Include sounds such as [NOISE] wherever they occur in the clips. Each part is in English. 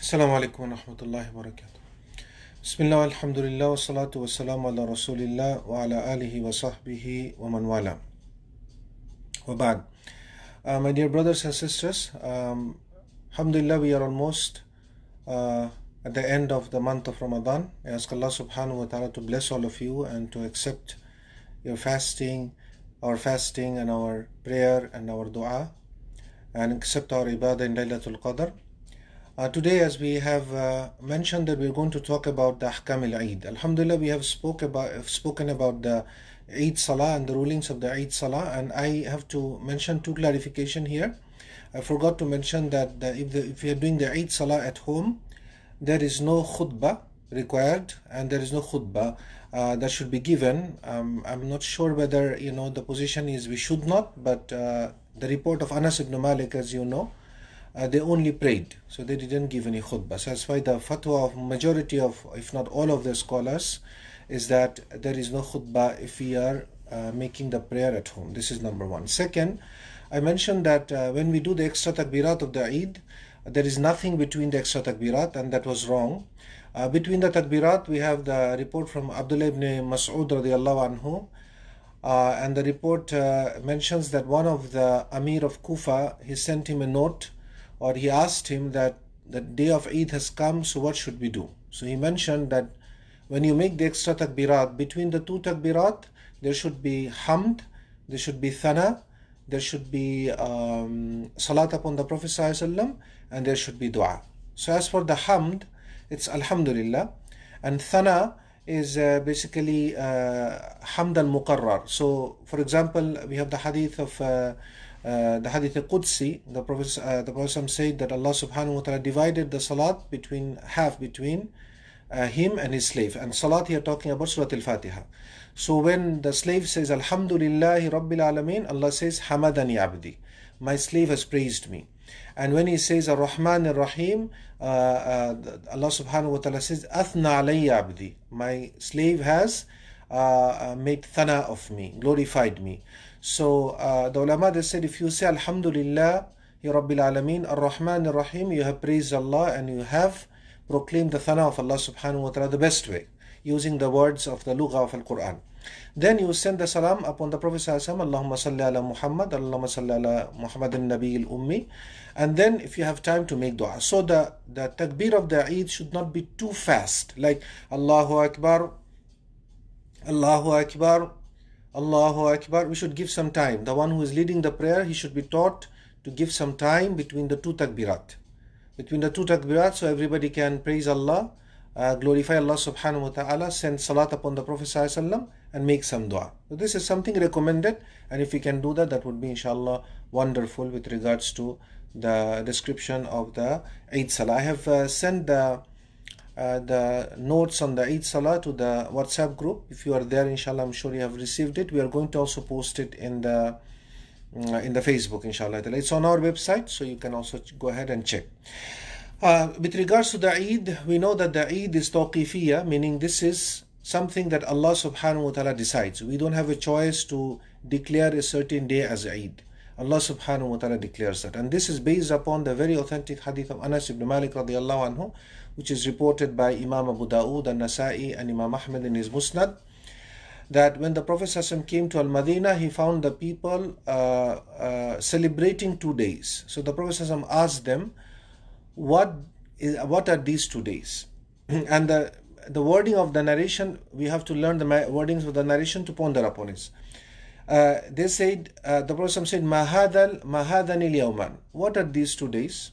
السلام عليكم ورحمة الله وبركاته بسم الله والحمد لله والصلاة والسلام على رسول الله وعلى آله وصحبه ومن والاه وبعد uh, My dear brothers and sisters um, Alhamdulillah we are almost uh, at the end of the month of Ramadan I ask Allah subhanahu wa ta'ala to bless all of you and to accept your fasting our fasting and our prayer and our dua and accept our ibadah in Laylatul Qadr uh, today, as we have uh, mentioned, that we're going to talk about the Ahkam al-Eid. Alhamdulillah, we have spoke about spoken about the Eid Salah and the rulings of the Eid Salah, and I have to mention two clarification here. I forgot to mention that the, if the, if you are doing the Eid Salah at home, there is no khutbah required, and there is no khutbah uh, that should be given. Um, I'm not sure whether you know the position is we should not, but uh, the report of Anas ibn Malik, as you know uh, they only prayed so they didn't give any khutbah. So that's why the fatwa of majority of if not all of the scholars is that there is no khutbah if we are uh, making the prayer at home. This is number one. Second i mentioned that uh, when we do the extra takbirat of the eid there is nothing between the extra takbirat and that was wrong. Uh, between the takbirat we have the report from abdullah ibn mas'ud radiallahu anhu uh, and the report uh, mentions that one of the Amir of Kufa, he sent him a note or he asked him that the day of Eid has come, so what should we do? So he mentioned that when you make the extra takbirat, between the two takbirat, there should be hamd, there should be thana, there should be um, salat upon the Prophet ﷺ, and there should be dua. So as for the hamd, it's alhamdulillah, and thana is uh, basically uh, hamd al muqarrar. So for example, we have the hadith of uh, uh, the hadith al-Qudsi, the Prophet, uh, the Prophet said that Allah subhanahu wa ta'ala divided the salat between half between uh, him and his slave. And salat here talking about Surah Al-Fatiha. So when the slave says Alhamdulillahi Rabbil Alameen, Allah says Hamadani Abdi. My slave has praised me. And when he says Ar-Rahman Ar-Rahim, uh, uh, Allah subhanahu wa ta'ala says Athna alayya abdi. My slave has uh, made thana of me, glorified me. So uh, the ulama they said if you say Alhamdulillah, Ya Rabbil Alameen, Ar-Rahman Ar-Rahim, you have praised Allah and you have proclaimed the thana of Allah subhanahu wa ta'ala the best way, using the words of the lugha of Al-Quran. Then you send the salam upon the Prophet Sallallahu Allahumma salli ala Muhammad, Allahumma salli ala Muhammad al-Nabi al-Ummi. And then if you have time to make dua. So the, the takbir of the Eid should not be too fast, like Allahu Akbar, Allahu Akbar, Allahu Akbar. We should give some time. The one who is leading the prayer, he should be taught to give some time between the two takbirat. Between the two takbirat, so everybody can praise Allah, uh, glorify Allah subhanahu wa ta'ala, send salat upon the Prophet sallallahu and make some dua. So this is something recommended, and if we can do that, that would be inshallah wonderful with regards to the description of the Eid Salah. I have uh, sent the uh, the notes on the Eid Salah to the WhatsApp group. If you are there, inshallah, I'm sure you have received it. We are going to also post it in the uh, in the Facebook, inshallah. It's on our website, so you can also go ahead and check. Uh, with regards to the Eid, we know that the Eid is tawqifiyya, meaning this is something that Allah subhanahu wa ta'ala decides. We don't have a choice to declare a certain day as Eid. Allah subhanahu wa ta'ala declares that. And this is based upon the very authentic hadith of Anas ibn Malik radiallahu anhu, which is reported by Imam Abu Dawood and Nasa'i and Imam Ahmad in his Musnad, that when the Prophet ﷺ came to Al Madinah, he found the people uh, uh, celebrating two days. So the Prophet ﷺ asked them, what, is, what are these two days? [CLEARS THROAT] and the, the wording of the narration, we have to learn the wordings of the narration to ponder upon it. Uh, they said, uh, the Prophet said, Mahadal, Mahadani Yawman. What are these two days?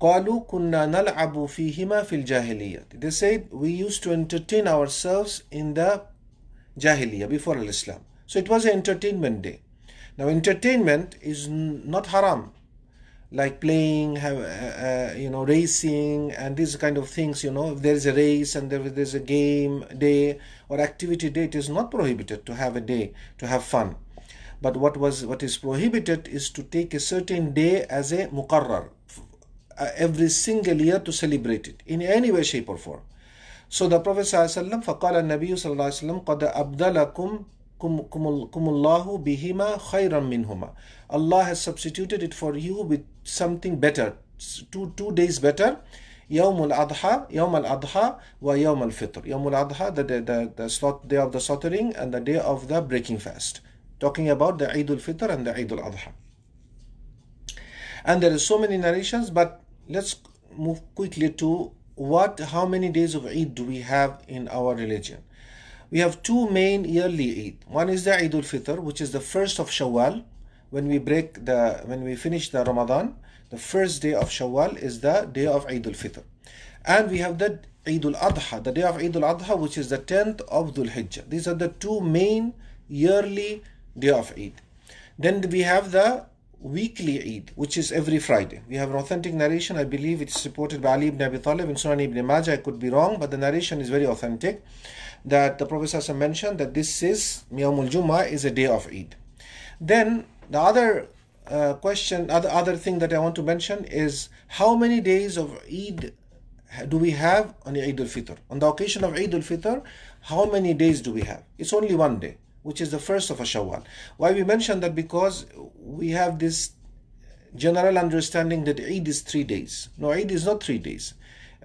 قالوا كنا نلعب فيهما في الجاهلية. They said we used to entertain ourselves in the Jahiliyyah before Islam. So it was an entertainment day. Now entertainment is not haram, like playing, have, uh, uh, you know, racing and these kind of things. You know, if there is a race and there is a game day or activity day, it is not prohibited to have a day to have fun. But what was what is prohibited is to take a certain day as a muqarrar, uh, every single year to celebrate it in any way, shape, or form. So the Prophet ﷺ, فقال النبي صلى الله عليه وسلم قد أبدلكم كم الله بهما خيرا منهما Allah has substituted it for you with something better two, two days better. يوم الأضحى يوم الأضحى ويوم الفطر يوم الأضحى the, the, the, the day of the slaughtering and the day of the breaking fast talking about the Eid al-Fitr and the Eid al-Adha and there is so many narrations but let's move quickly to what how many days of Eid do we have in our religion we have two main yearly Eid one is the Eid al-Fitr which is the first of Shawwal when we break the when we finish the Ramadan the first day of Shawwal is the day of Eid al-Fitr. And we have the Eid al-Adha, the day of Eid al-Adha, which is the 10th of Dhul Hijjah. These are the two main yearly day of Eid. Then we have the weekly Eid, which is every Friday. We have an authentic narration. I believe it's supported by Ali ibn Abi Talib in Sunan ibn Majah. I could be wrong, but the narration is very authentic. That the Prophet mentioned that this is Miyamul Jummah is a day of Eid. Then the other uh, question, other, other thing that I want to mention is how many days of Eid do we have on Eid al-Fitr? On the occasion of Eid al-Fitr, how many days do we have? It's only one day, which is the first of a Shawwal. Why we mention that? Because we have this general understanding that Eid is three days. No, Eid is not three days.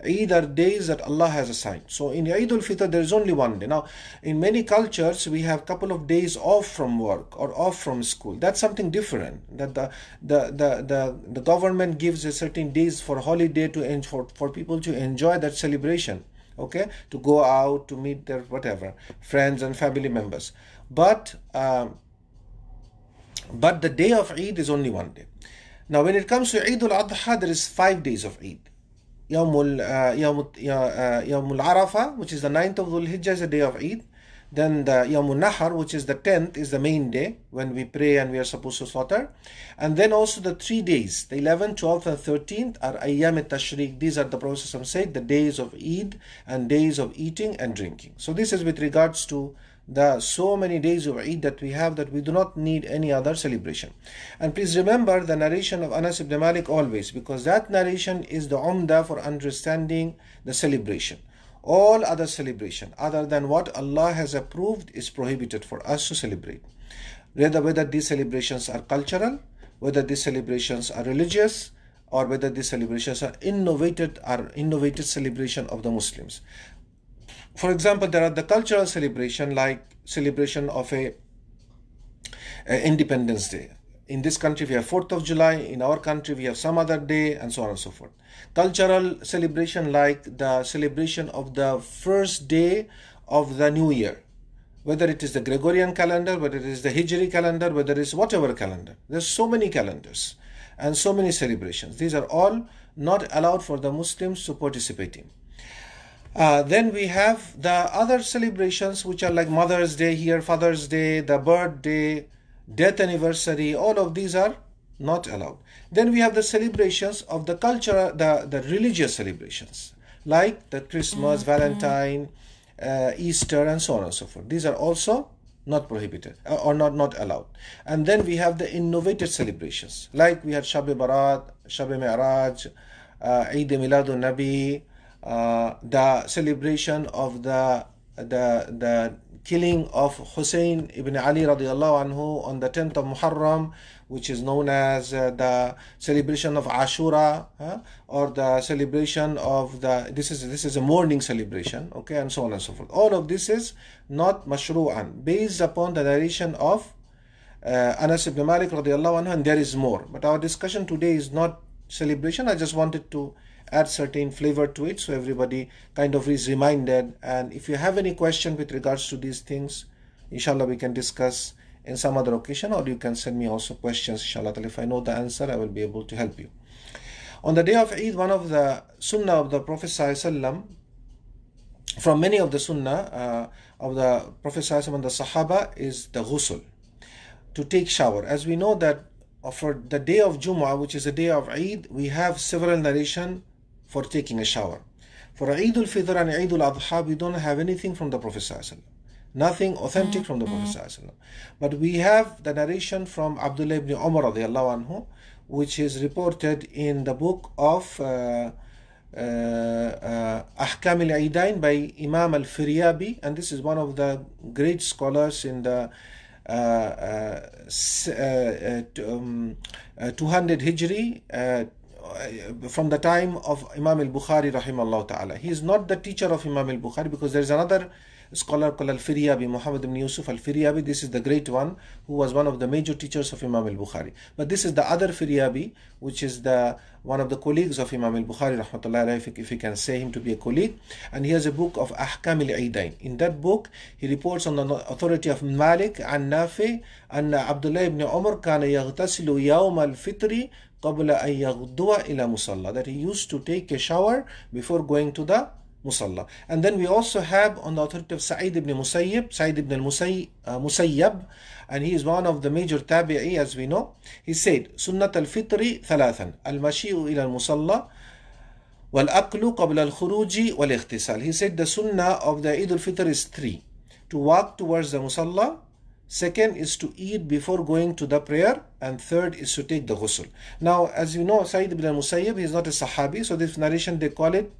Eid are days that Allah has assigned. So in Eid al-Fitr there is only one day. Now in many cultures we have a couple of days off from work or off from school. That's something different. That the the the the, the government gives a certain days for holiday to for for people to enjoy that celebration. Okay, to go out to meet their whatever friends and family members. But um, but the day of Eid is only one day. Now when it comes to Eid al-Adha there is five days of Eid. Uh, Yawmul, uh, Yawmul which is the 9th of Dhul Hijjah, is the day of Eid. Then the Yawmul Nahar, which is the 10th, is the main day when we pray and we are supposed to slaughter. And then also the three days, the 11th, 12th, and 13th are Ayyam Tashriq. These are the Prophet said, the days of Eid and days of eating and drinking. So this is with regards to the so many days of Eid that we have that we do not need any other celebration. And please remember the narration of Anas ibn Malik always because that narration is the umda for understanding the celebration. All other celebration other than what Allah has approved is prohibited for us to celebrate. Whether, whether these celebrations are cultural, whether these celebrations are religious, or whether these celebrations are innovated are innovated celebration of the Muslims for example, there are the cultural celebration like celebration of a, a, Independence Day. In this country, we have 4th of July. In our country, we have some other day, and so on and so forth. Cultural celebration like the celebration of the first day of the new year, whether it is the Gregorian calendar, whether it is the Hijri calendar, whether it is whatever calendar. There's so many calendars and so many celebrations. These are all not allowed for the Muslims to participate in. Uh, then we have the other celebrations which are like Mother's Day here, Father's Day, the birthday, death anniversary, all of these are not allowed. Then we have the celebrations of the culture, the, the religious celebrations, like the Christmas, mm-hmm. Valentine, uh, Easter, and so on and so forth. These are also not prohibited uh, or not, not allowed. And then we have the innovated celebrations, like we had Shab Barat, Shab Mi'raj, uh, Eid Miladun Nabi, uh, the celebration of the the the killing of Hussein ibn Ali radiallahu anhu on the 10th of Muharram, which is known as uh, the celebration of Ashura, uh, or the celebration of the this is this is a mourning celebration, okay, and so on and so forth. All of this is not mashru'an, based upon the narration of uh, Anas ibn Malik radiallahu anhu, and there is more. But our discussion today is not celebration. I just wanted to add certain flavor to it so everybody kind of is reminded. And if you have any question with regards to these things inshallah we can discuss in some other occasion or you can send me also questions inshallah. If I know the answer I will be able to help you. On the day of Eid one of the sunnah of the Prophet ﷺ, from many of the sunnah uh, of the Prophet ﷺ and the Sahaba is the ghusl to take shower. As we know that for the day of Jumu'ah which is the day of Eid we have several narration for taking a shower. For Eid al-Fitr and Eid al-Adha, we don't have anything from the Prophet Nothing authentic from the Prophet mm-hmm. But we have the narration from Abdullah ibn Umar anhu, which is reported in the book of uh, uh, uh, Ahkam al-Eidain by Imam al-Firyabi and this is one of the great scholars in the uh, uh, uh, um, 200 Hijri uh, uh, from the time of Imam al-Bukhari rahimahullah ta'ala. He is not the teacher of Imam al-Bukhari because there is another scholar called Al-Firyabi, Muhammad ibn Yusuf Al-Firyabi. This is the great one who was one of the major teachers of Imam al-Bukhari. But this is the other Firyabi, which is the one of the colleagues of Imam al-Bukhari, rahmatullah if, if you can say him to be a colleague. And he has a book of Ahkam al-Eidain. In that book, he reports on the authority of Malik and Nafi and Abdullah ibn Umar kana yaghtasilu yawm al-fitri قبل أن يغدو إلى مصلى that he used to take a shower before going to the musalla. And then we also have on the authority of Sa'id ibn Musayyib, Sa'id ibn al-Musayyab, and he is one of the major tabi'i as we know. He said, Sunnat al-fitri thalathan, al-mashi'u ila al-musalla, wal-aqlu qabla al-khuruji wal-ikhtisal. He said the sunnah of the Eid al-Fitr is three. To walk towards the musalla, Second is to eat before going to the prayer, and third is to take the ghusl. Now, as you know, Sa'id ibn al-Musayyib, is not a Sahabi, so this narration they call it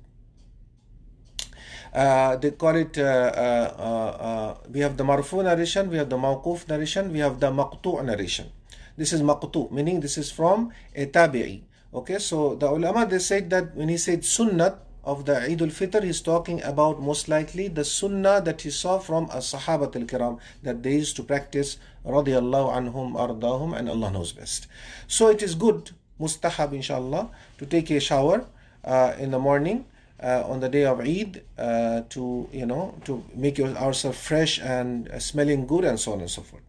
uh, they call it, uh, uh, we have the marfu narration, we have the mawquf narration, we have the maqtu' narration. This is maqtu', meaning this is from a tabi'i. Okay, so the ulama they said that when he said sunnat of the Eid al-Fitr, he's talking about most likely the sunnah that he saw from a sahabat al-kiram that they used to practice radiyallahu anhum ardahum and Allah knows best. So it is good, mustahab inshallah, to take a shower uh, in the morning uh, on the day of Eid uh, to you know to make yourself fresh and uh, smelling good and so on and so forth.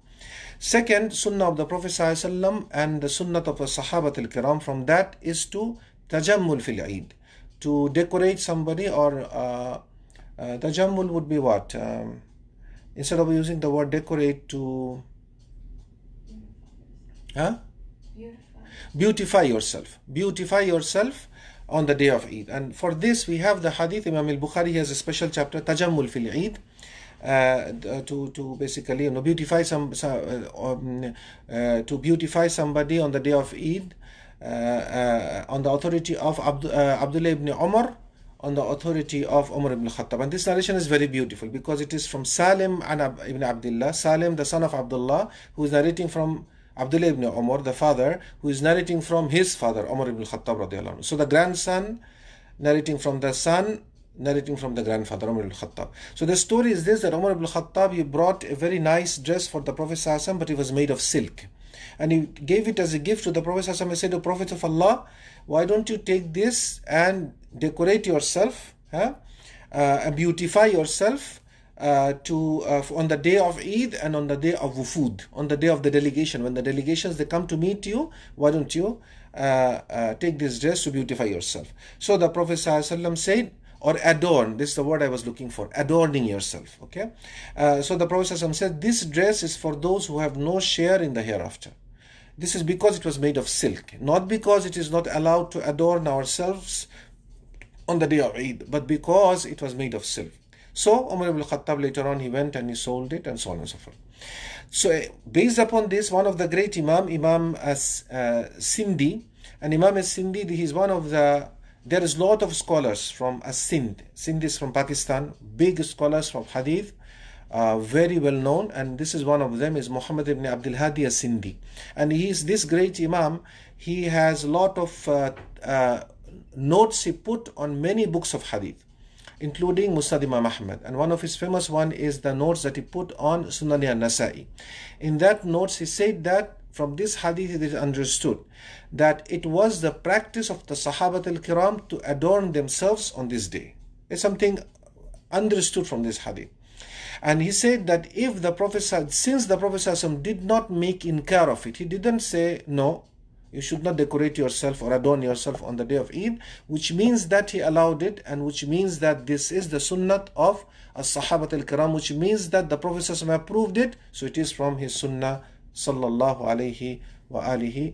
Second, Sunnah of the Prophet ﷺ and the Sunnah of the Sahabat al Kiram from that is to tajammul fil Eid, to decorate somebody or uh, uh, tajammul would be what? Um, instead of using the word decorate to huh? beautify. beautify yourself beautify yourself on the day of Eid. And for this, we have the hadith. Imam al Bukhari has a special chapter, Tajammul fil Eid. Uh, to to basically you know beautify some uh, um, uh, to beautify somebody on the day of Eid uh, uh, on the authority of Abd, uh, Abdullah ibn Umar on the authority of Umar ibn Khattab and this narration is very beautiful because it is from Salim and ibn Abdullah Salim the son of Abdullah who is narrating from Abdullah ibn Umar, the father, who is narrating from his father, Umar ibn Khattab. So the grandson narrating from the son, narrating from the grandfather, Umar ibn Khattab. So the story is this that Umar ibn Khattab he brought a very nice dress for the Prophet, but it was made of silk. And he gave it as a gift to the Prophet. He said, O Prophet of Allah, why don't you take this and decorate yourself huh? uh, and beautify yourself? uh, to uh, on the day of Eid and on the day of Wufud, on the day of the delegation. When the delegations they come to meet you, why don't you uh, uh take this dress to beautify yourself? So the Prophet said, or adorn. This is the word I was looking for. Adorning yourself. Okay. Uh, so the Prophet said, this dress is for those who have no share in the hereafter. This is because it was made of silk, not because it is not allowed to adorn ourselves on the day of Eid, but because it was made of silk. So Umar ibn Khattab later on he went and he sold it and so on and so forth. So eh, based upon this, one of the great Imam, Imam as uh, Sindi, and Imam as Sindi, he is one of the there is lot of scholars from As-Sind. Sind is from Pakistan, big scholars from Hadith, uh, very well known, and this is one of them is Muhammad ibn Abdul Hadi As-Sindi. And he is this great Imam, he has a lot of uh, uh, notes he put on many books of Hadith including Musnad Imam Ahmad. And one of his famous one is the notes that he put on Sunan al-Nasa'i. In that notes, he said that from this hadith it is understood that it was the practice of the Sahabat al-Kiram to adorn themselves on this day. It's something understood from this hadith. And he said that if the Prophet, since the Prophet did not make inkar of it, he didn't say, no, you should not decorate yourself or adorn yourself on the day of Eid, which means that he allowed it and which means that this is the sunnah of as-sahabat al-kiram, which means that the Prophet approved it, so it is from his sunnah sallallahu alayhi wa alihi.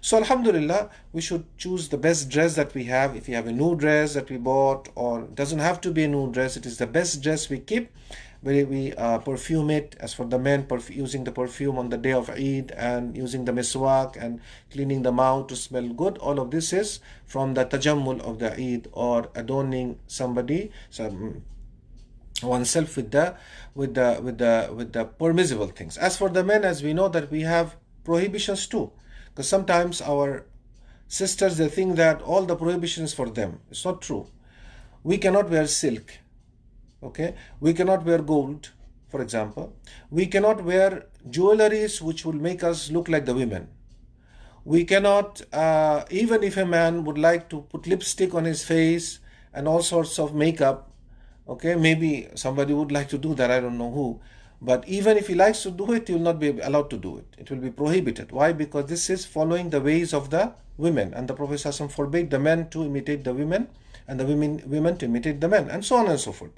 So alhamdulillah, we should choose the best dress that we have. If you have a new dress that we bought or doesn't have to be a new dress, it is the best dress we keep where we uh, perfume it. As for the men, using the perfume on the day of Eid and using the miswak and cleaning the mouth to smell good. All of this is from the tajammul of the Eid or adorning somebody, some, oneself with the with the with the with the permissible things. As for the men, as we know that we have prohibitions too, because sometimes our sisters they think that all the prohibitions for them. It's not true. We cannot wear silk. Okay, we cannot wear gold, for example. We cannot wear jewelries which will make us look like the women. We cannot, uh, even if a man would like to put lipstick on his face and all sorts of makeup, okay, maybe somebody would like to do that, I don't know who. But even if he likes to do it, he will not be allowed to do it. It will be prohibited. Why? Because this is following the ways of the women. And the Prophet ﷺ forbade the men to imitate the women and the women, women to imitate the men and so on and so forth.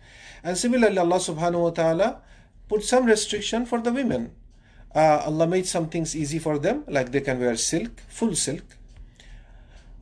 And similarly, Allah subhanahu wa ta'ala put some restriction for the women. Uh, Allah made some things easy for them, like they can wear silk, full silk.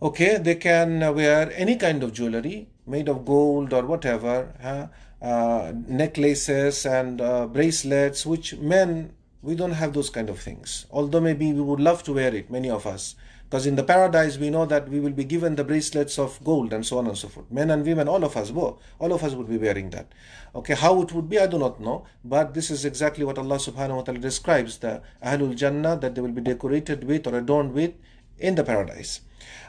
Okay, they can wear any kind of jewelry made of gold or whatever. Huh? Uh, necklaces and uh, bracelets, which men, we don't have those kind of things. Although maybe we would love to wear it, many of us. Because in the paradise, we know that we will be given the bracelets of gold and so on and so forth. Men and women, all of us, all of us would be wearing that. Okay, how it would be, I do not know. But this is exactly what Allah subhanahu wa ta'ala describes the Ahlul Jannah that they will be decorated with or adorned with in the paradise.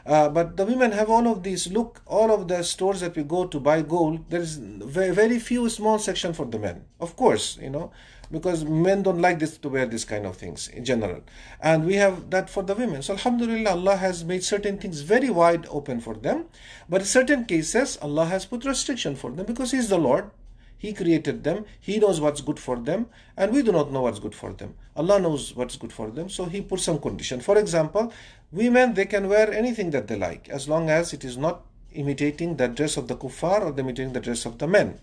Uh, but the women have all of these. Look, all of the stores that we go to buy gold, there is very, few small section for the men. Of course, you know, because men don't like this to wear this kind of things in general. And we have that for the women. So Alhamdulillah, Allah has made certain things very wide open for them. But in certain cases, Allah has put restriction for them because He is the Lord. He created them. He knows what's good for them, and we do not know what's good for them. Allah knows what's good for them, so He put some condition. For example, women they can wear anything that they like as long as it is not imitating the dress of the kuffar or imitating the dress of the men.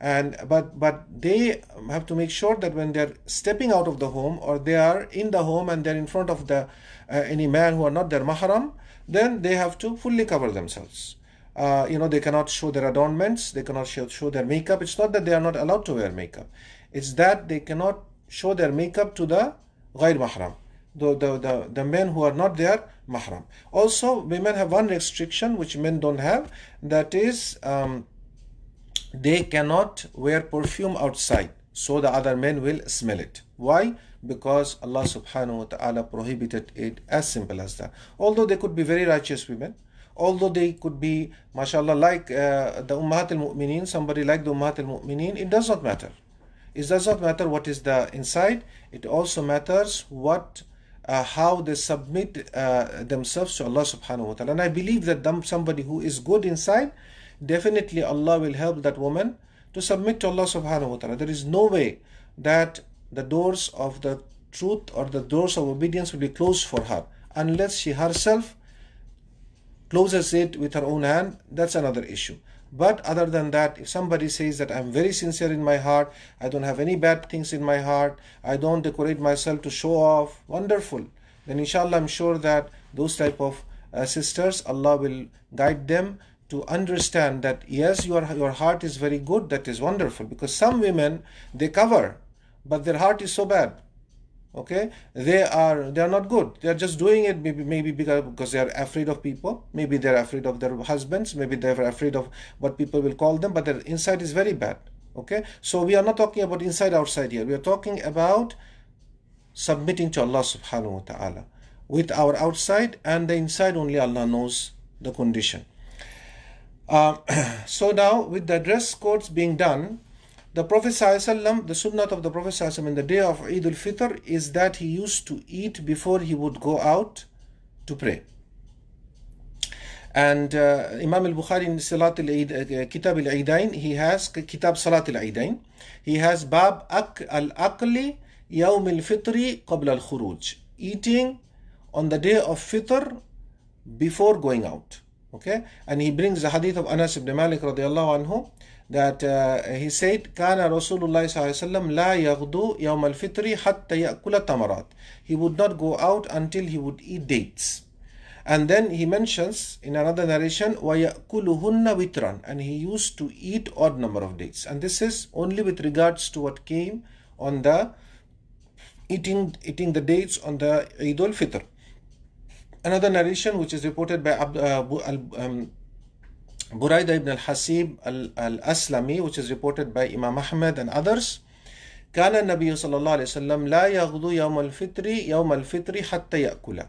And but but they have to make sure that when they're stepping out of the home or they are in the home and they're in front of the uh, any man who are not their mahram, then they have to fully cover themselves uh, you know, they cannot show their adornments, they cannot show, show their makeup. It's not that they are not allowed to wear makeup, it's that they cannot show their makeup to the ghair mahram, the, the, the, the men who are not their mahram. Also, women have one restriction which men don't have that is, um, they cannot wear perfume outside so the other men will smell it. Why? Because Allah subhanahu wa ta'ala prohibited it as simple as that. Although they could be very righteous women, although they could be, mashallah, like uh, the Ummahat al Mu'mineen, somebody like the Ummahat al Mu'mineen, it does not matter. It does not matter what is the inside, it also matters what. Uh, how they submit uh, themselves to Allah subhanahu wa ta'ala. And I believe that somebody who is good inside, definitely Allah will help that woman to submit to Allah subhanahu wa ta'ala. There is no way that the doors of the truth or the doors of obedience will be closed for her unless she herself closes it with her own hand, that's another issue. But other than that, if somebody says that I'm very sincere in my heart, I don't have any bad things in my heart, I don't decorate myself to show off, wonderful. Then inshallah, I'm sure that those type of uh, sisters, Allah will guide them to understand that yes, your your heart is very good. That is wonderful because some women they cover, but their heart is so bad okay? They are they are not good. They are just doing it maybe maybe because, because they are afraid of people. Maybe they're afraid of their husbands. Maybe they're afraid of what people will call them but their inside is very bad. Okay? So we are not talking about inside outside here. We are talking about submitting to allah subhanahu wa ta'ala with our outside and the inside only allah knows the condition. Uh, [CLEARS THROAT] so now with the dress codes being done the Prophet ﷺ, the sunnah of the Prophet ﷺ in the day of Eid al-Fitr is that he used to eat before he would go out to pray. And uh, Imam al-Bukhari in Salat al-Eid, uh, Kitab al-Eidain, he has Kitab Salat al-Eidain. He has Bab al-Aqli Yawm al-Fitri Qabla al-Khuruj. Eating on the day of Fitr before going out. Okay? And he brings the hadith of Anas ibn Malik radiallahu anhu that uh, he said كان رسول الله صلى الله عليه وسلم لا يغدو يوم الفطر حتى يأكل تمرات he would not go out until he would eat dates and then he mentions in another narration وَيَأْكُلُهُنَّ وِتْرًا and he used to eat odd number of dates and this is only with regards to what came on the eating eating the dates on the Eid al-Fitr another narration which is reported by uh, um, Buraida ibn al-Husayb al-Aslami, which is reported by Imam Ahmed and others, كان النبي صلى الله عليه وسلم لا يغدو يوم الفطر يوم الفطر حتى يأكل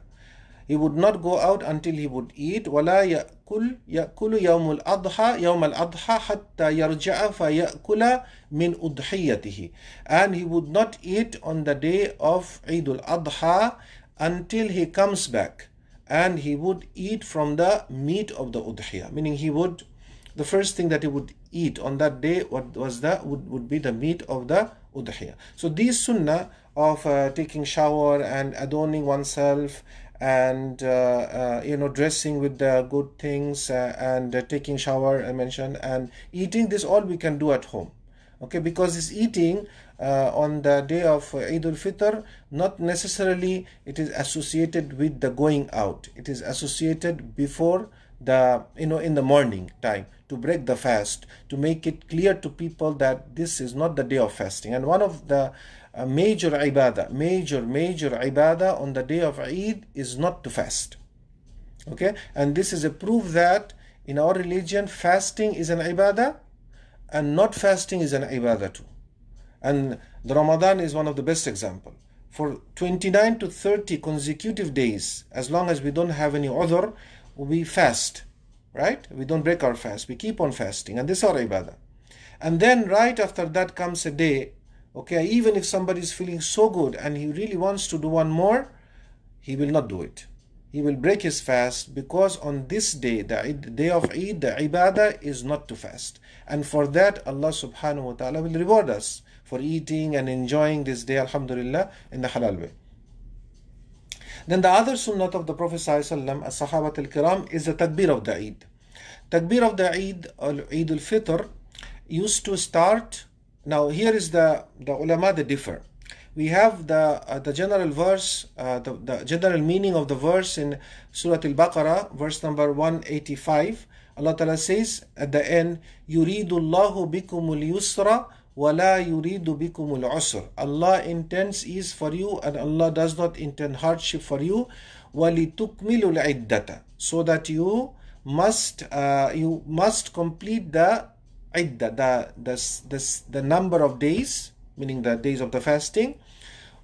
He would not go out until he would eat ولا يأكل يأكل يوم الأضحى يوم الأضحى حتى يرجع فيأكل من أضحيته And he would not eat on the day of Eid al-Adha until he comes back and he would eat from the meat of the udhiyah. Meaning he would the first thing that he would eat on that day what was that would, would be the meat of the udhiyah. So these sunnah of uh, taking shower and adorning oneself and uh, uh, you know dressing with the good things uh, and uh, taking shower i mentioned and eating this all we can do at home. Okay because this eating uh, on the day of Eid al-Fitr not necessarily it is associated with the going out. It is associated before the you know in the morning time to break the fast to make it clear to people that this is not the day of fasting. And one of the uh, major ibadah major major ibadah on the day of Eid is not to fast. Okay? And this is a proof that in our religion fasting is an ibadah and not fasting is an ibadah too and the ramadan is one of the best example. For 29 to 30 consecutive days as long as we don't have any other we fast right? We don't break our fast. We keep on fasting. And this is our ibadah. And then right after that comes a day okay even if somebody is feeling so good and he really wants to do one more he will not do it. He will break his fast because on this day the day of Eid the ibadah is not to fast. And for that Allah subhanahu wa ta'ala will reward us for eating and enjoying this day alhamdulillah in the halal way then the other sunnah of the Prophet ﷺ, as Sahabat al-Kiram, is the takbir of the Eid. Takbir of the Eid, Eid al-Fitr, used to start, now here is the, the ulama, they differ. We have the, uh, the general verse, uh, the, the general meaning of the verse in Surah Al-Baqarah, verse number 185. Allah Ta'ala says at the end, يُرِيدُ اللَّهُ بِكُمُ الْيُسْرَ وَلَا يُرِيدُ بِكُمُ الْعُسْرَ Allah intends ease for you and Allah does not intend hardship for you وَلِتُكْمِلُ الْعِدَّةَ So that you must uh, you must complete the idda, the, the, the, the number of days, meaning the days of the fasting.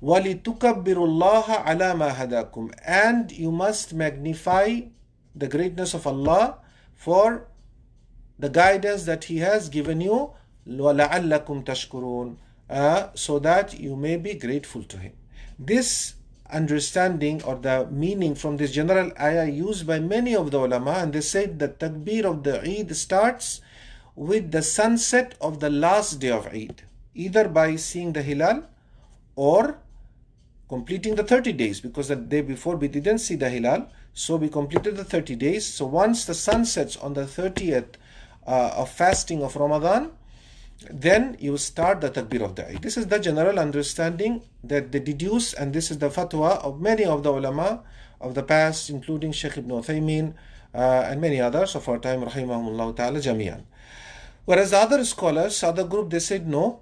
وَلِتُكَبِّرُ اللَّهَ عَلَى مَا هَدَاكُمْ And you must magnify the greatness of Allah for the guidance that He has given you وَلَعَلَّكُمْ تَشْكُرُونَ uh, so that you may be grateful to him. This understanding or the meaning from this general ayah used by many of the ulama and they said that takbir of the Eid starts with the sunset of the last day of Eid either by seeing the hilal or completing the 30 days because the day before we didn't see the hilal so we completed the 30 days so once the sun sets on the 30th uh, of fasting of Ramadan then you start the takbir of the Eid. This is the general understanding that they deduce, and this is the fatwa of many of the ulama of the past, including Sheikh Ibn Uthaymeen uh, and many others of our time, rahimahumullah ta'ala jami'an. Whereas the other scholars, other group, they said no,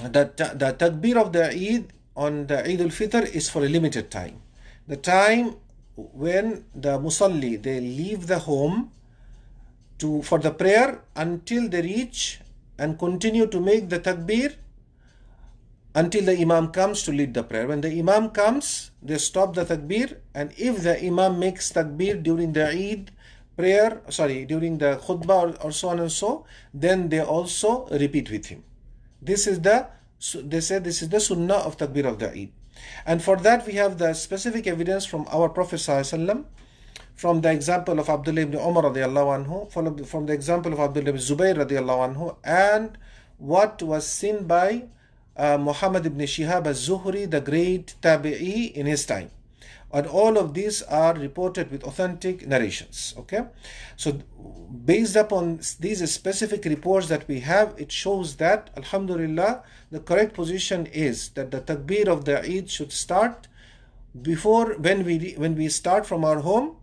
that the takbir of the Eid on the Eid al-Fitr is for a limited time. The time when the musalli, they leave the home to for the prayer until they reach and continue to make the takbir until the imam comes to lead the prayer. When the imam comes they stop the takbir and if the imam makes takbir during the eid prayer sorry during the khutbah or, or so on and so then they also repeat with him. This is the they say this is the sunnah of takbir of the eid. And for that we have the specific evidence from our prophet sallallahu from the example of Abdullah ibn Umar radiallahu anhu, from, from the example of Abdullah ibn Zubayr radiallahu anhu, and what was seen by uh, Muhammad ibn Shihab al-Zuhri, the great tabi'i in his time. And all of these are reported with authentic narrations. Okay, so based upon these specific reports that we have, it shows that Alhamdulillah, the correct position is that the takbir of the Eid should start before when we when we start from our home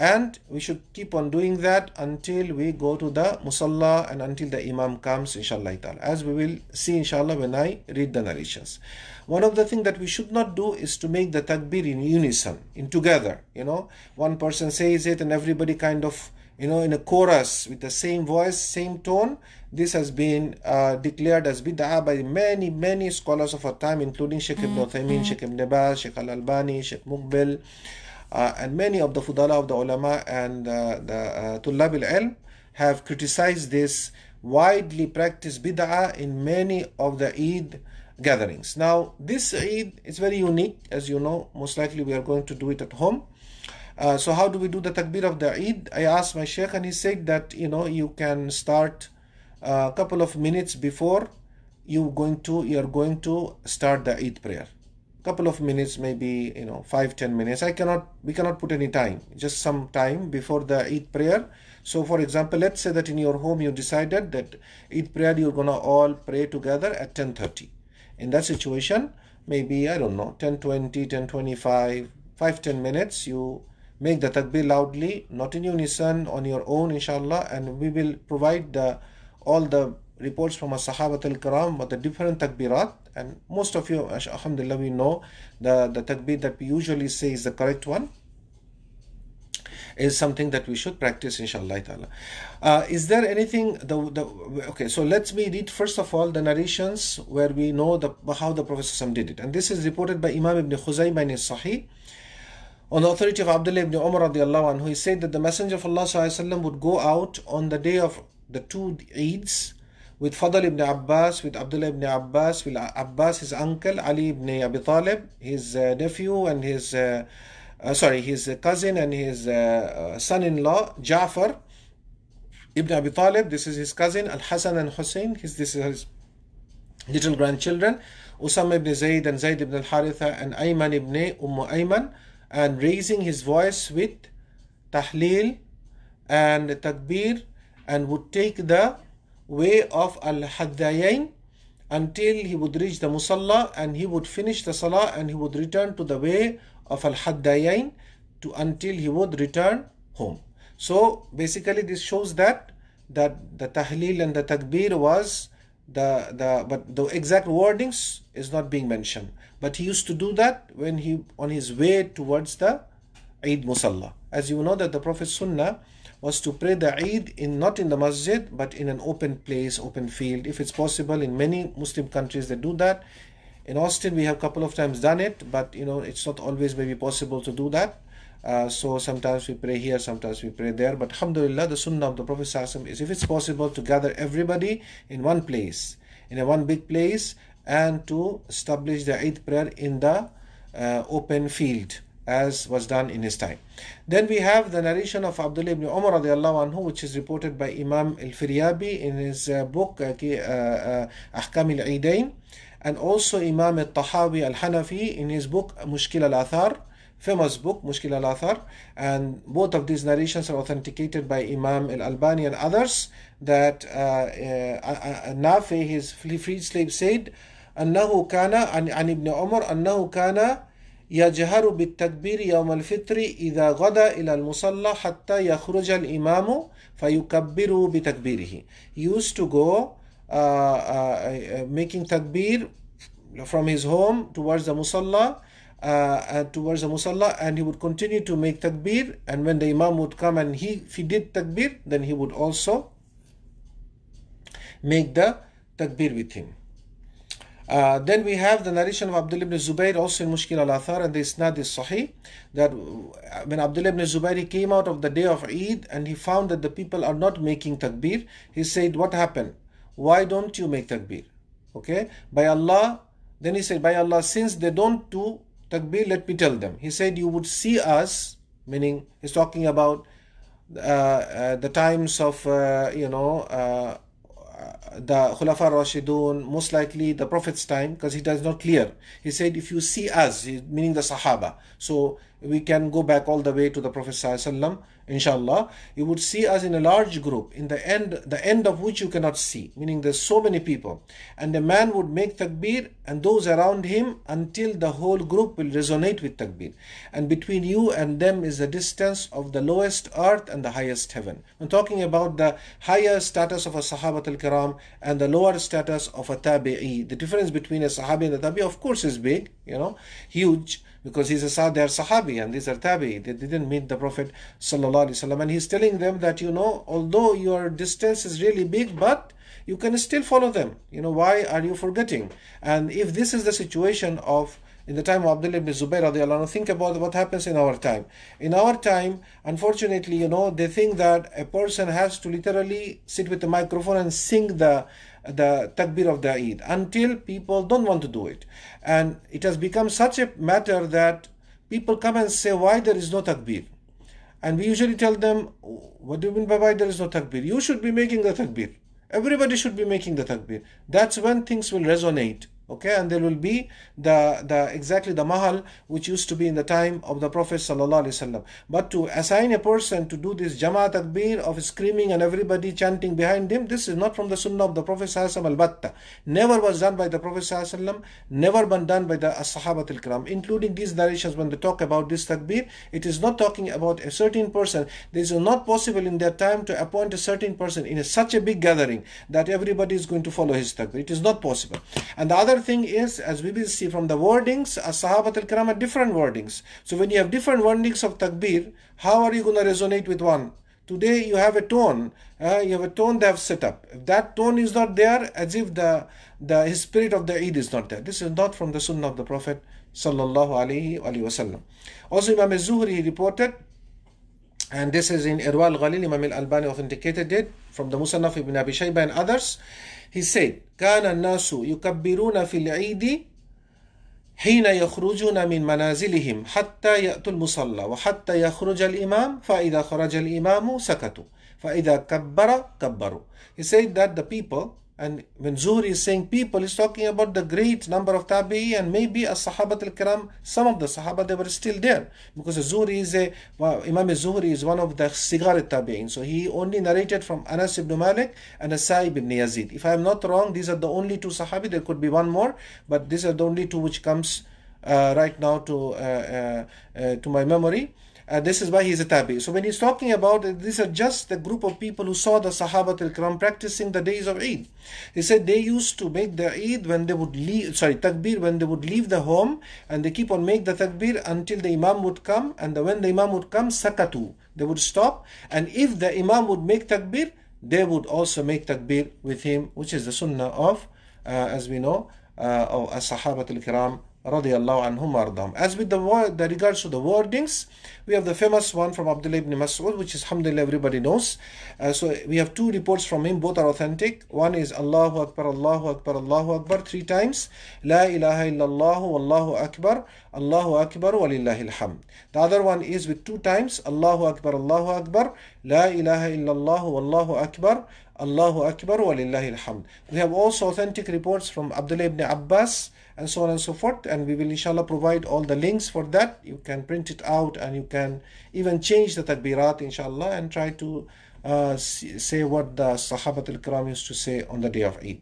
and we should keep on doing that until we go to the musalla and until the imam comes inshallah as we will see inshallah when i read the narrations. One of the things that we should not do is to make the takbir in unison in together you know. One person says it and everybody kind of you know in a chorus with the same voice same tone. This has been uh, declared as bid'ah by many many scholars of our time including Sheikh Ibn Uthaymeen, Sheikh Ibn Baz, Sheikh Al-Albani, Sheikh Muqbil Uh, and many of the fudala of the ulama and uh, the uh, tullab al-ilm have criticized this widely practiced bid'ah in many of the Eid gatherings. Now, this Eid is very unique, as you know. Most likely, we are going to do it at home. Uh, so, how do we do the takbir of the Eid? I asked my sheikh, and he said that you know you can start a couple of minutes before you going to you are going to start the Eid prayer. Couple of minutes, maybe you know five ten minutes. I cannot we cannot put any time. Just some time before the Eid prayer. So, for example, let's say that in your home you decided that Eid prayer you're gonna all pray together at ten thirty in that situation maybe i don't know 10 20 10 25 5 10 minutes you make the takbir loudly not in unison on your own inshallah and we will provide the, all the reports from a sahabat al-kiram about the different takbirat. And most of you alhamdulillah we know the, the takbir that we usually say is the correct one is something that we should practice inshallah ta'ala. Uh, is there anything the, the okay so let's me read first of all the narrations where we know the how the Prophet did it. And this is reported by Imam ibn Khuzaymah in his Sahih. On the authority of Abdullah ibn Umar radiallahu anhu he said that the Messenger of Allah would go out on the day of the two Eids with Fadl ibn Abbas, with Abdullah ibn Abbas, with Abbas, his uncle, Ali ibn Abi Talib, his uh, nephew, and his uh, uh, sorry, his cousin and his uh, uh, son-in-law, Ja'far ibn Abi Talib, this is his cousin, Al-Hasan and Hussein, his, this is his little grandchildren, Usama ibn Zayd and Zayd ibn al-Haritha and Ayman ibn Umm Ayman, and raising his voice with tahleel and takbir and would take the way of al-Haddayain until he would reach the musalla and he would finish the salah and he would return to the way of Al Haddayain to until he would return home. So basically this shows that that the tahleel and the takbir was the the but the exact wordings is not being mentioned. But he used to do that when he on his way towards the Eid Musalla. As you know that the Prophet Sunnah was to pray the Eid in not in the masjid but in an open place, open field. If it's possible, in many Muslim countries they do that. In Austin, we have a couple of times done it, but you know it's not always maybe possible to do that. Uh, so sometimes we pray here, sometimes we pray there. But Alhamdulillah, the Sunnah of the Prophet is if it's possible to gather everybody in one place, in a one big place, and to establish the Eid prayer in the uh, open field as was done in his time. Then we have the narration of Abdullah ibn Umar radiallahu anhu, which is reported by Imam al-Firyabi in his uh, book uh, uh, Ahkam al-Eidain and also Imam al-Tahawi al-Hanafi in his book Mushkil al-Athar famous book Mushkil al-Athar and both of these narrations are authenticated by Imam al-Albani and others that uh, uh, Nafi his freed slave said أنه كان عن, عن ابن عمر أنه كان يجهر بالتكبير يوم الفطر إذا غدا إلى المصلى حتى يخرج الإمام فيكبر بتكبيره he used to go uh, uh, making takbir from his home towards the musalla uh, towards the musalla and he would continue to make takbir and when the imam would come and he if he did takbir then he would also make the takbir with him uh, then we have the narration of Abdullah ibn Zubayr also in Mushkil al-Athar and the isnad is sahih that when Abdullah ibn Zubayr came out of the day of Eid and he found that the people are not making takbir he said what happened why don't you make takbir? Okay, by Allah, then he said, by Allah, since they don't do takbir, let me tell them. He said, you would see us, meaning he's talking about uh, uh, the times of, uh, you know, uh, the Khulafa Rashidun, most likely the Prophet's time, because he does not clear. He said, if you see us, meaning the Sahaba, so we can go back all the way to the Prophet Sallallahu inshallah, you would see us in a large group, in the end, the end of which you cannot see, meaning there's so many people. And the man would make takbir and those around him until the whole group will resonate with takbir. And between you and them is the distance of the lowest earth and the highest heaven. I'm talking about the higher status of a Sahabat al-Kiram and the lower status of a Tabi'i. The difference between a Sahabi and a Tabi'i of course is big, you know, huge because he's a they are Sahabi and these are Tabi. They didn't meet the Prophet Wasallam, and he's telling them that you know, although your distance is really big, but you can still follow them. You know, why are you forgetting? And if this is the situation of in the time of Abdullah ibn Zubayr think about what happens in our time. In our time, unfortunately, you know, they think that a person has to literally sit with the microphone and sing the the takbir of the Eid until people don't want to do it. And it has become such a matter that people come and say why there is no takbir. And we usually tell them, what do you mean by why there is no takbir? You should be making the takbir. Everybody should be making the takbir. That's when things will resonate okay and there will be the the exactly the mahal which used to be in the time of the prophet but to assign a person to do this jamaat takbir of screaming and everybody chanting behind him this is not from the sunnah of the prophet sallallahu never was done by the prophet never been done by the sahabat al-kiram including these narrations when they talk about this takbir it is not talking about a certain person. This is not possible in their time to appoint a certain person in a, such a big gathering that everybody is going to follow his takbir it is not possible. And the other thing is, as we will see from the wordings, as Sahabat al Kiram different wordings. So when you have different wordings of takbir, how are you going to resonate with one? Today you have a tone, uh, you have a tone they have set up. If that tone is not there, as if the the spirit of the Eid is not there. This is not from the Sunnah of the Prophet sallallahu alaihi wasallam. Also, Imam al-Zuhri reported and this is in Irwal Ghalil, Imam al-Albani authenticated it from the Musannaf ibn Abi Shayba and others. He said, كان الناس يكبرون في العيد حين يخرجون من منازلهم حتى يأتوا المصلى وحتى يخرج الإمام فإذا خرج الإمام سكتوا فإذا كبر كبروا. He said that the people and when Zuhri is saying people, he's talking about the great number of tabi'i and maybe a sahabat al-kiram, some of the sahaba, they were still there. Because Zuhri is a, well, Imam Zuhri is one of the sigar tabi'in. So he only narrated from Anas ibn Malik and Asaib ibn Yazid. If I am not wrong, these are the only two sahabi. There could be one more, but these are the only two which comes uh, right now to, uh, uh, uh to my memory. Uh, this is why he's a tabi. So when he's talking about these are just the group of people who saw the Sahabat al-Kiram practicing the days of Eid. He said they used to make the Eid when they would leave, sorry, takbir when they would leave the home and they keep on make the takbir until the Imam would come and the, when the Imam would come, sakatu. They would stop and if the Imam would make takbir, they would also make takbir with him, which is the sunnah of, uh, as we know, uh, of As-Sahabat al-Kiram radiallahu anhum ardam. As with the, the regards to the wordings, we have the famous one from Abdullah ibn Mas'ud, which is alhamdulillah everybody knows. Uh, so we have two reports from him, both are authentic. One is Allahu Akbar, Allahu Akbar, Allahu Akbar, three times. La ilaha illallah, Allahu Akbar, Allahu Akbar, walillahi alhamd. The other one is with two times, Allahu Akbar, Allahu Akbar, La ilaha illallah, Allahu Akbar, Allahu Akbar, walillahi alhamd. We have also authentic reports from Abdullah ibn Abbas, and so on and so forth and we will inshallah provide all the links for that. You can print it out and you can even change the takbirat inshallah and try to uh, say what the sahabat al-kiram used to say on the day of Eid.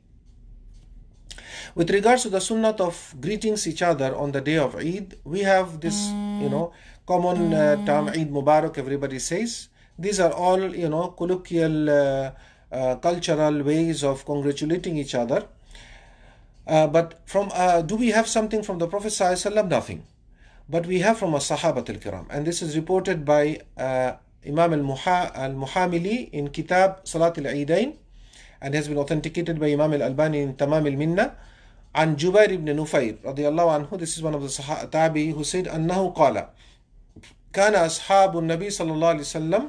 With regards to the sunnah of greetings each other on the day of Eid we have this you know common uh, term Eid Mubarak everybody says. These are all you know colloquial uh, uh, cultural ways of congratulating each other. Uh, but from uh, do we have something from the Prophet ﷺ? Nothing. But we have from a Sahaba al-Kiram. And this is reported by uh, Imam al-Mahamili in Kitab Salat al-Eidain and has been authenticated by Imam al-Albani in Tamam al-Minna. عن جبير بن نفير رضي الله عنه this is one of the tabi who said أنه قال كان أصحاب النبي صلى الله عليه وسلم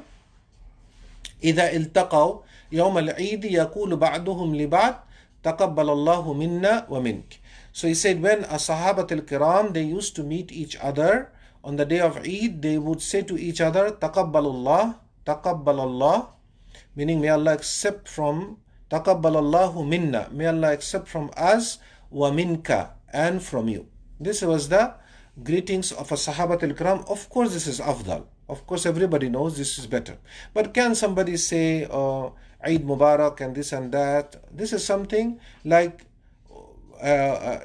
إذا التقوا يوم العيد يقول بعضهم لبعض تقبل الله منا ومنك. So he said when a Sahabat al-Kiram they used to meet each other on the day of Eid they would say to each other تقبل الله تقبل الله meaning may Allah accept from تقبل الله منا may Allah accept from us ومنك and from you. This was the greetings of a Sahabat al-Kiram. Of course this is afdal. Of course everybody knows this is better. But can somebody say uh, Eid Mubarak and this and that. This is something like uh, uh,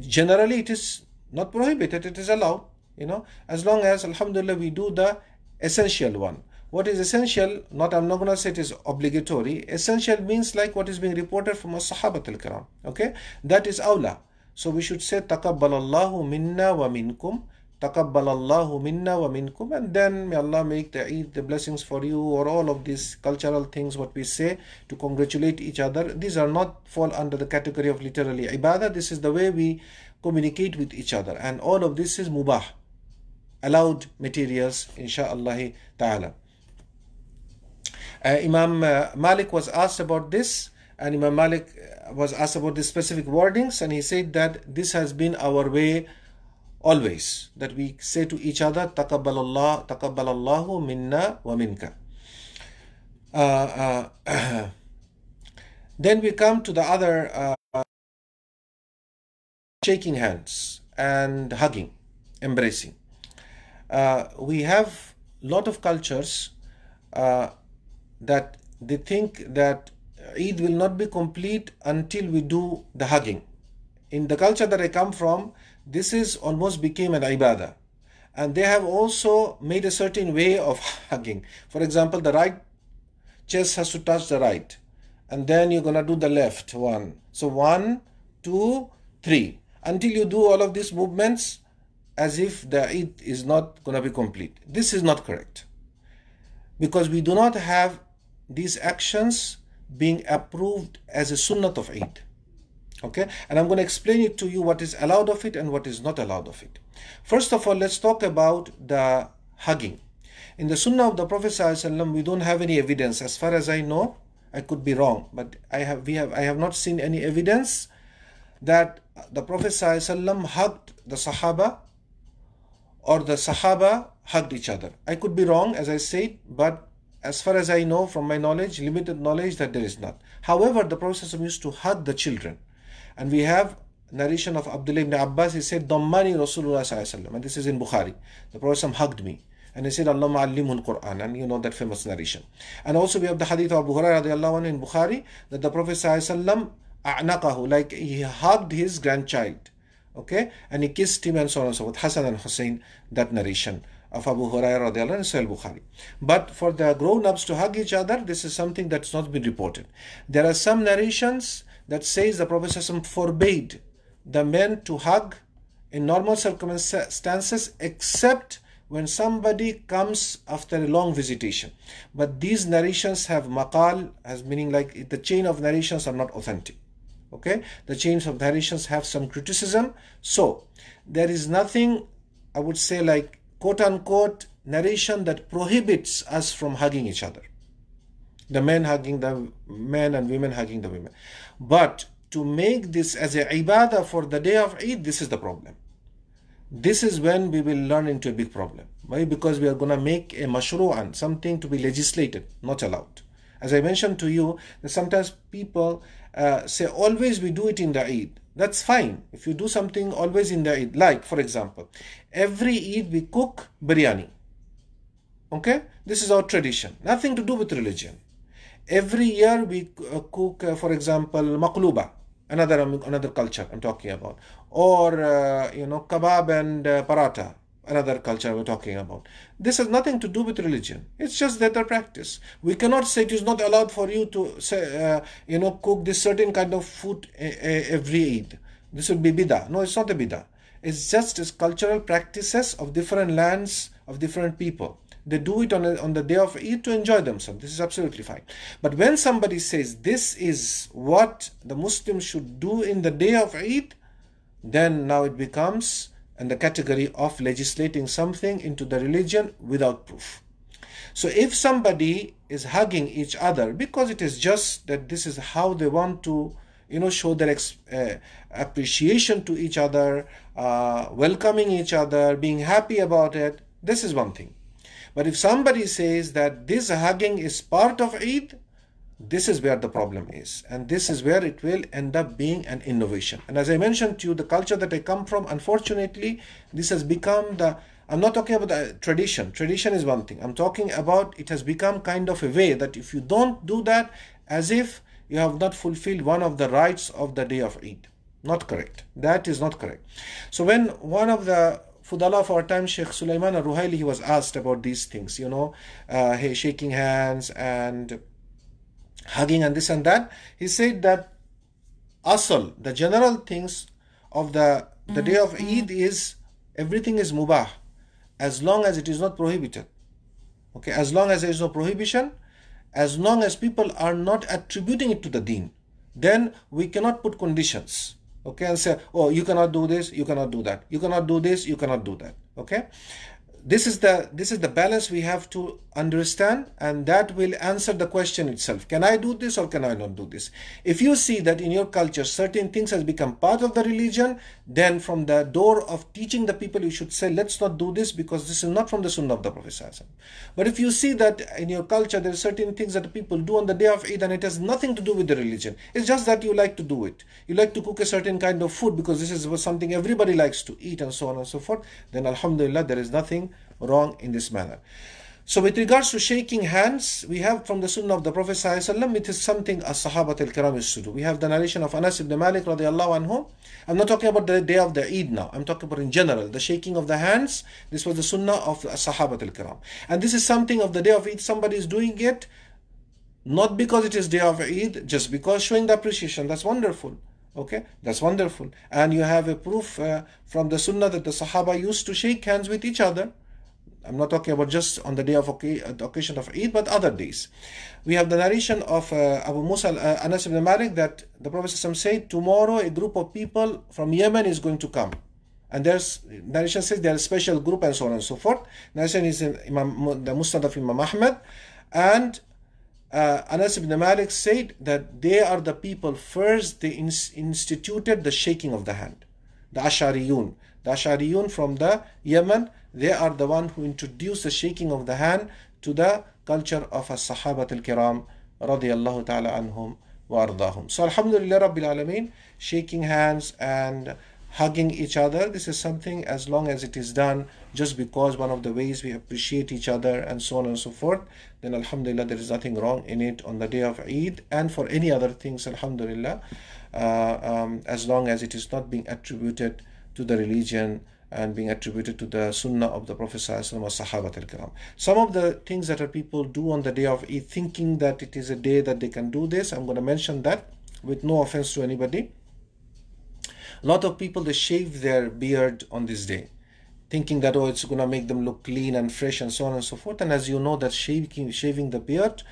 generally it is not prohibited, it is allowed, you know, as long as Alhamdulillah we do the essential one. What is essential? Not I'm not gonna say it is obligatory. Essential means like what is being reported from a Sahabat al Kiram. Okay, that is awla. So we should say Takabbalallahu minna wa minkum. Takabbalallahu minna wa minkum. And then may Allah make the Eid the blessings for you or all of these cultural things what we say to congratulate each other. These are not fall under the category of literally ibadah. This is the way we communicate with each other. And all of this is mubah. Allowed materials, insha'Allah ta'ala. Uh, Imam uh, Malik was asked about this and Imam Malik was asked about the specific wordings and he said that this has been our way always that we say to each other taqabbalallah taqabbalallahu minna wa minka. Uh, uh, [CLEARS THROAT] then we come to the other uh, shaking hands and hugging embracing. Uh, we have a lot of cultures uh, that they think that Eid will not be complete until we do the hugging. In the culture that I come from, this is almost became an ibadah. And they have also made a certain way of [LAUGHS] hugging. For example, the right chest has to touch the right. And then you're going to do the left one. So one, two, three. Until you do all of these movements as if the Eid is not going to be complete. This is not correct. Because we do not have these actions being approved as a sunnah of Eid. Okay, and I'm going to explain it to you what is allowed of it and what is not allowed of it. First of all, let's talk about the hugging. In the sunnah of the Prophet ﷺ, we don't have any evidence. As far as I know, I could be wrong, but I have we have I have not seen any evidence that the Prophet ﷺ hugged the Sahaba or the Sahaba hugged each other. I could be wrong, as I said, but as far as I know from my knowledge, limited knowledge, that there is not. However, the Prophet used to hug the children. And we have narration of Abdullah ibn Abbas, he said, Dammani Rasulullah sallallahu." and this is in Bukhari. The Prophet hugged me. And he said, Allah ma'allimul Quran. And you know that famous narration. And also we have the hadith of Abu Hurairah in Bukhari, that the Prophet a'naqahu, like he hugged his grandchild. Okay? And he kissed him and so on and so forth. Hassan and Hussein, that narration of Abu Hurairah in Sahih Bukhari. But for the grown-ups to hug each other, this is something that's not been reported. There are some narrations that says the Prophet forbade the men to hug in normal circumstances except when somebody comes after a long visitation. But these narrations have maqal, as meaning like the chain of narrations are not authentic. Okay, the chains of narrations have some criticism. So there is nothing, I would say, like quote unquote narration that prohibits us from hugging each other. The men hugging the men and women hugging the women. But to make this as a ibadah for the day of Eid, this is the problem. This is when we will run into a big problem. Why? Because we are going to make a mashru'an, something to be legislated, not allowed. As I mentioned to you, sometimes people uh, say always we do it in the Eid. That's fine. If you do something always in the Eid, like for example, every Eid we cook biryani. Okay, this is our tradition. Nothing to do with religion. Every year we uh, cook, uh, for example, maqluba, another another culture I'm talking about, or uh, you know kebab and uh, paratha another culture we're talking about. This has nothing to do with religion. It's just that their practice. We cannot say it is not allowed for you to say, uh, you know, cook this certain kind of food every Eid. This would be bidah. No, it's not a bidah. It's just as cultural practices of different lands of different people. They do it on, a, on the day of Eid to enjoy themselves. This is absolutely fine. But when somebody says this is what the Muslims should do in the day of Eid, then now it becomes in the category of legislating something into the religion without proof. So if somebody is hugging each other because it is just that this is how they want to you know show their uh, appreciation to each other uh, welcoming each other being happy about it this is one thing but if somebody says that this hugging is part of Eid this is where the problem is and this is where it will end up being an innovation. And as i mentioned to you the culture that i come from unfortunately this has become the i'm not talking about the tradition. Tradition is one thing. I'm talking about it has become kind of a way that if you don't do that as if you have not fulfilled one of the rights of the day of eid. Not correct. That is not correct. So when one of the Fudala of our time, Sheikh Sulaiman al-Ruhaili, he was asked about these things, you know, uh, shaking hands and hugging and this and that. He said that asal, the general things of the the day of mm-hmm. Eid is Everything is mubah as long as it is not prohibited. Okay, as long as there is no prohibition, as long as people are not attributing it to the deen, then we cannot put conditions. Okay, and say, oh, you cannot do this, you cannot do that, you cannot do this, you cannot do that. Okay, this is the this is the balance we have to understand and that will answer the question itself. Can i do this or can i not do this? If you see that in your culture certain things has become part of the religion then from the door of teaching the people you should say let's not do this because this is not from the sunnah of the prophet but if you see that in your culture there are certain things that people do on the day of eid and it has nothing to do with the religion. It's just that you like to do it. You like to cook a certain kind of food because this is something everybody likes to eat and so on and so forth. Then alhamdulillah there is nothing wrong in this manner. So with regards to shaking hands, we have from the Sunnah of the Prophet ﷺ, it is something as Sahabat al-Kiram used to do. We have the narration of Anas ibn Malik radiallahu anhu. I'm not talking about the day of the Eid now. I'm talking about in general, the shaking of the hands. This was the Sunnah of Sahabat al-Kiram. And this is something of the day of Eid. Somebody is doing it, not because it is day of Eid, just because showing the appreciation. That's wonderful. Okay, that's wonderful. And you have a proof uh, from the Sunnah that the Sahaba used to shake hands with each other. I'm not talking about just on the day of the occasion of Eid, but other days. We have the narration of uh, Abu Musa uh, Anas ibn Malik that the Prophet said, Tomorrow a group of people from Yemen is going to come. And there's narration says they're a special group and so on and so forth. Narration is in Imam, the Musnad of Imam Ahmad. And uh, Anas ibn Malik said that they are the people first, they instituted the shaking of the hand. The Ashariyun. The Ashariyun from the Yemen. They are the one who introduced the shaking of the hand to the culture of as Sahabat al-Kiram radiyallahu ta'ala anhum wa ardahum. So Alhamdulillah Rabbil Alameen, shaking hands and hugging each other, this is something as long as it is done just because one of the ways we appreciate each other and so on and so forth, then Alhamdulillah there is nothing wrong in it on the day of Eid and for any other things Alhamdulillah, uh, um, as long as it is not being attributed to the religion and being attributed to the sunnah of the Prophet or Sahabat al-Kiram. Some of the things that our people do on the day of Eid thinking that it is a day that they can do this, I'm going to mention that with no offense to anybody. A lot of people, they shave their beard on this day thinking that oh it's going to make them look clean and fresh and so on and so forth and as you know that shaving shaving the beard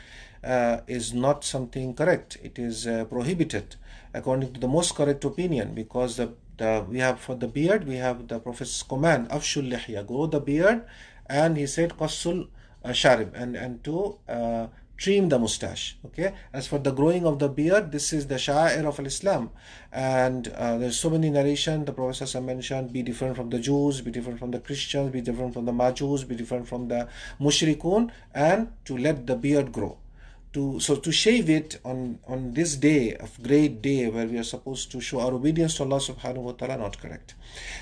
uh, is not something correct it is uh, prohibited according to the most correct opinion because the the, we have for the beard we have the prophet's command afshul lihya grow the beard and he said qasul uh, sharib and and to uh, trim the mustache okay? As for the growing of the beard this is the sha'ir of islam and uh, there's so many narration the prophet mentioned be different from the jews be different from the christians be different from the majus be different from the mushrikun and to let the beard grow to so to shave it on on this day of great day where we are supposed to show our obedience to Allah subhanahu wa ta'ala not correct.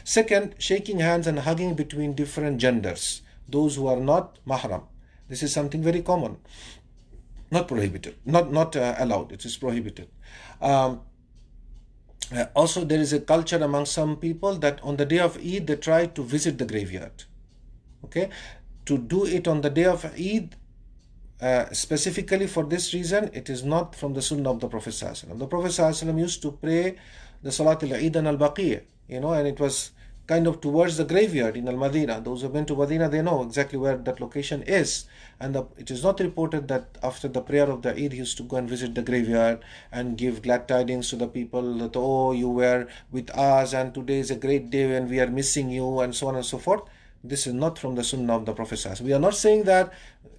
Second shaking hands and hugging between different genders those who are not mahram. This is something very common. Not prohibited. Not not uh, allowed. It is prohibited. Um, uh, also there is a culture among some people that on the day of Eid they try to visit the graveyard. Okay? To do it on the day of Eid uh, specifically for this reason, it is not from the Sunnah of the Prophet The Prophet used to pray the Salat al-Eid and al-Baqiyah, you know, and it was kind of towards the graveyard in Al-Madinah. Those who been to Medina, they know exactly where that location is. And the, it is not reported that after the prayer of the Eid, he used to go and visit the graveyard and give glad tidings to the people that, oh, you were with us and today is a great day and we are missing you and so on and so forth. This is not from the Sunnah of the Prophet. We are not saying that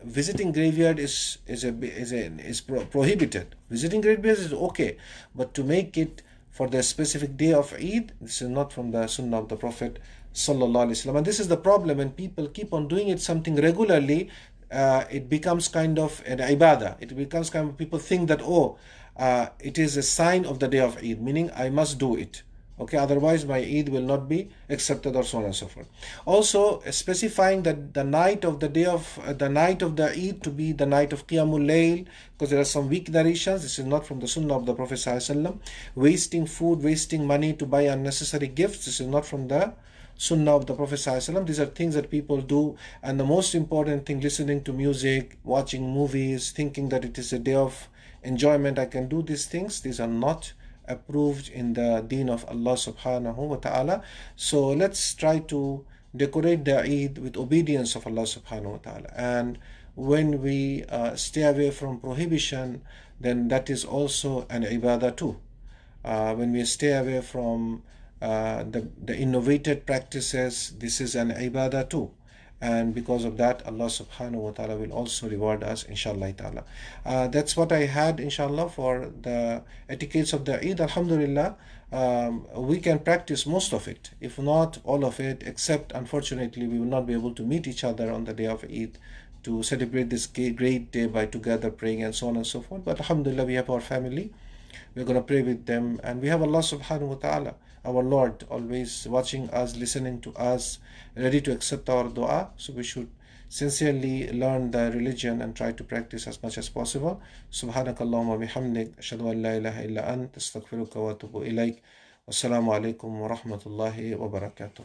visiting graveyard is is a is a is pro prohibited. Visiting graveyard is okay, but to make it for the specific day of Eid, this is not from the Sunnah of the Prophet sallallahu alaihi wasallam. And this is the problem when people keep on doing it something regularly. Uh, it becomes kind of an ibadah. It becomes kind of people think that oh, uh, it is a sign of the day of Eid, meaning I must do it okay otherwise my eid will not be accepted or so on and so forth. Also specifying that the night of the day of uh, the night of the eid to be the night of qiyamul layl because there are some weak narrations this is not from the sunnah of the prophet wasting food wasting money to buy unnecessary gifts this is not from the sunnah of the prophet these are things that people do and the most important thing listening to music watching movies thinking that it is a day of enjoyment i can do these things. These are not approved in the deen of Allah subhanahu wa ta'ala. So let's try to decorate the Eid with obedience of Allah subhanahu wa ta'ala. And when we uh, stay away from prohibition, then that is also an ibadah too. Uh, when we stay away from uh, the, the innovated practices, this is an ibadah too and because of that Allah subhanahu wa ta'ala will also reward us inshallah ta'ala. Uh, that's what I had inshallah for the etiquettes of the Eid alhamdulillah. Um, we can practice most of it. If not all of it except unfortunately we will not be able to meet each other on the day of Eid to celebrate this great day by together praying and so on and so forth. But alhamdulillah we have our family. We're going to pray with them. And we have Allah subhanahu wa ta'ala our Lord always watching us listening to us ready to accept our dua so we should sincerely learn the religion and try to practice as much as possible سبحانك اللهم وبحمدك أشهد أن لا إله إلا أنت أستغفرك وأتوب إليك والسلام عليكم ورحمة الله وبركاته